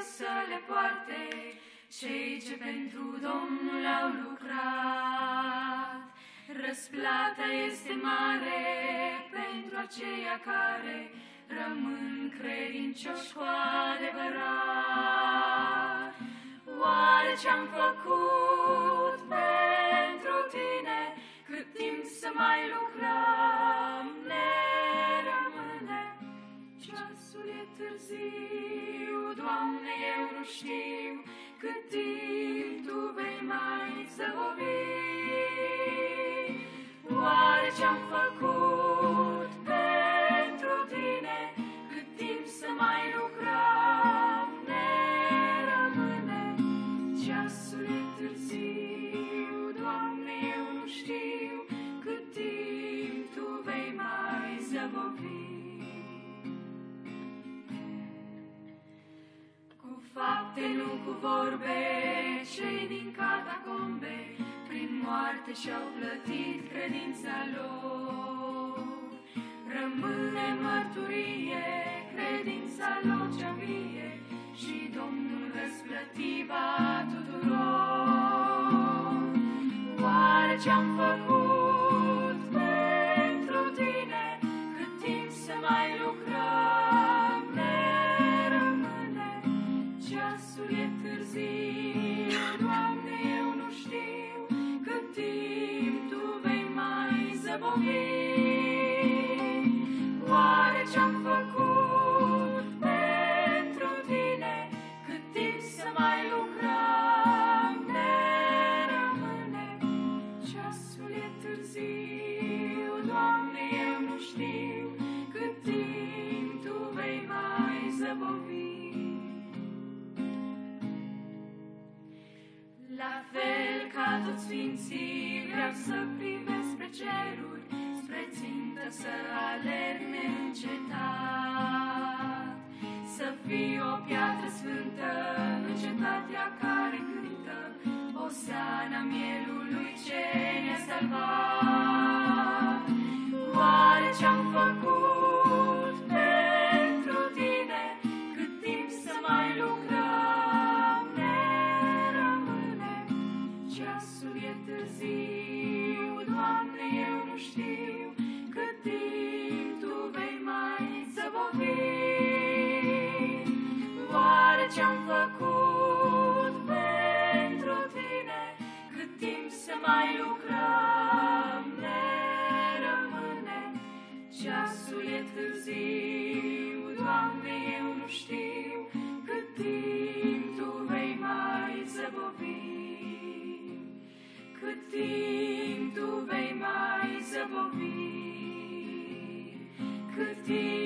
să le poarte cei ce pentru Domnul au lucrat. Răsplata este mare pentru aceia care rămân credincioși cu adevărat. Oare ce-am făcut pentru tine, cât timp să mai lucrăm ne rămâne? Ceasul e târziu, Doamne, eu nu știu cât timp Tu vei mai zăbovi. Oare ce-am făcut pentru tine, cât timp să mai lucrăm ne rămâne? Ceasul e târziu, Doamne, eu nu știu cât timp Tu vei mai zăbovi. Fapte, nu cu vorbe, cei din catacombe, prin moarte și-au plătit credința lor. Rămâne mărturie, credința lor cea vie, și Domnul răsplătiva tuturor. Oare ce-am făcut La fel ca toți sfinții vreau să privesc spre ceruri, spre țintă să alerg neîncetat. Să fii o piatră sfântă în cetatea care cântă, Osana mielului ce ne-a salvat. știu cât tu vei mai zăbovi. Oare ce-am făcut pentru tine, cât timp să mai lucrăm ne rămâne. Ceasul e eu nu știu cât timp tu vei mai zăbovi. Cât timp tu vei mai could be.